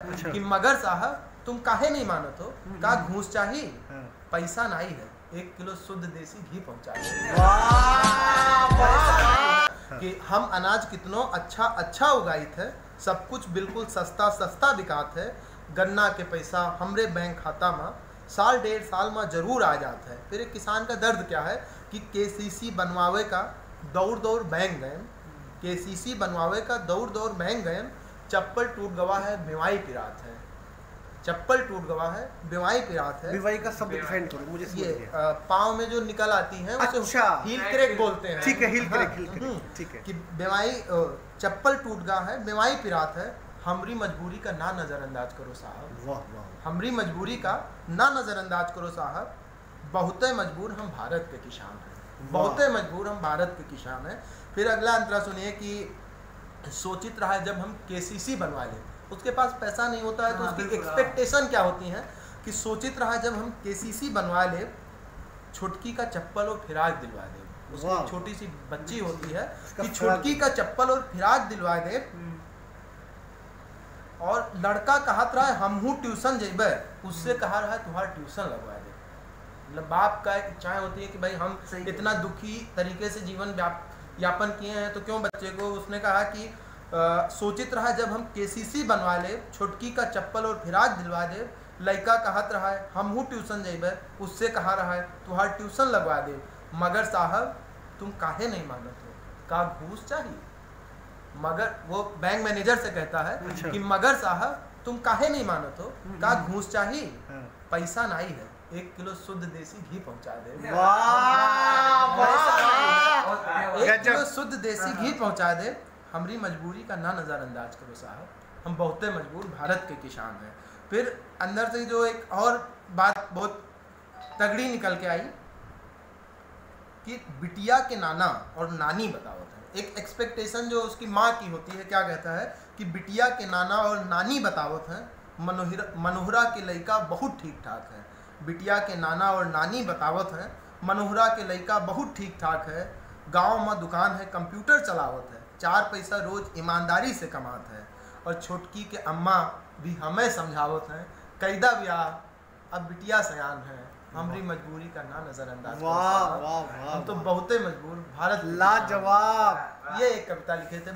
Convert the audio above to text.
अच्छा। कि मगर साहब तुम काहे नहीं मानत हो? का घूस चाहिए हाँ। पैसा नहीं है। एक किलो शुद्ध देसी घी पहुँचा वाह। कि हम अनाज कितनो अच्छा अच्छा उगाइत है सब कुछ बिल्कुल सस्ता सस्ता बिकात है। गन्ना के पैसा हमरे बैंक खाता में साल डेढ़ साल में ज़रूर आ जाता है। फिर एक किसान का दर्द क्या है कि केसीसी बनवावे का दौड़ दौड़ बैंक गए। केसीसी बनवावे का दौड़ दौड़ बैंक गए। चप्पल टूट गवा है बीमारी पिरात है। चप्पल टूट गवा है बीमारी पिरात है। विवाही का शब्द डिफाइन करो मुझे ये पाँव में जो निकल आती है उसे अच्छा। हील क्रैक बोलते हैं। ठीक है, heel crack, हाँ, heel crack, हम्म, ठीक है। कि अ, चप्पल टूट गया है बीमारी पिरात है हमरी मजबूरी का ना नजरअंदाज करो साहब। वाह वाह। हमरी मजबूरी का ना नजरअंदाज करो साहब। बहुते मजबूर हम भारत के किसान हैं। बहुत बहुते मजबूर हम भारत के किसान हैं। फिर अगला अंतरा सुनिए कि सोचित रहा है जब हम केसीसी बनवा लें। उसके पास पैसा नहीं होता है तो हाँ, उसकी हाँ। एक्सपेक्टेशन क्या होती है? कि सोचित रहा जब हम केसीसी बनवा ले छुटकी का चप्पल और फिराक दिलवा दे। उसकी छोटी सी बच्ची होती है कि छुटकी का चप्पल और फिराक दिलवा दे। और लड़का कहा रहा है हमहू ट्यूशन जेबे। उससे कहा रहा है तुम्हारा ट्यूशन लगवा दे। मतलब बाप का एक इच्छाएँ होती है कि भाई हम इतना दुखी तरीके से जीवन व्याप- यापन किए हैं तो क्यों बच्चे को? उसने कहा कि सोचित रहा जब हम केसीसी बनवा ले छुटकी का चप्पल और फिराक दिलवा दे लड़का कहत रहा है हमहू ट्यूशन जेबे उससे कहा रहा है तुम्हारा ट्यूशन लगवा दे मगर साहब तुम काहे नहीं मानत हो? का घूस चाहिए? मगर वो बैंक मैनेजर से कहता है अच्छा। कि मगर साहब तुम काहे नहीं मानत हो? का घूस चाहिए? हाँ। पैसा नहीं है एक किलो शुद्ध देसी घी पहुँचा दे। वाह! गजब। शुद्ध देसी घी पहुँचा दे हमारी मजबूरी का ना नज़रअंदाज करो साहब। हम बहुत मजबूर भारत के किसान हैं। फिर अंदर से जो एक और बात बहुत तगड़ी निकल के आई कि बिटिया के नाना और नानी बतावत है। एक एक्सपेक्टेशन जो उसकी माँ की होती है क्या कहता है कि बिटिया के नाना और नानी बतावत हैं मनोहरा मनोहरा के लड़का बहुत ठीक ठाक है। बिटिया के नाना और नानी बतावत हैं मनोहरा के लड़का बहुत ठीक ठाक है। गाँव में दुकान है कंप्यूटर चलावत है चार पैसा रोज ईमानदारी से कमात है और छोटकी के अम्मा भी हमें समझावत हैं कैदा ब्याह अब बिटिया सयान है हमारी मजबूरी करना ना नजरअंदाज वाह वाह वाह हम तो। बहुते मजबूर भारत। लाजवाब ये एक कविता लिखे थे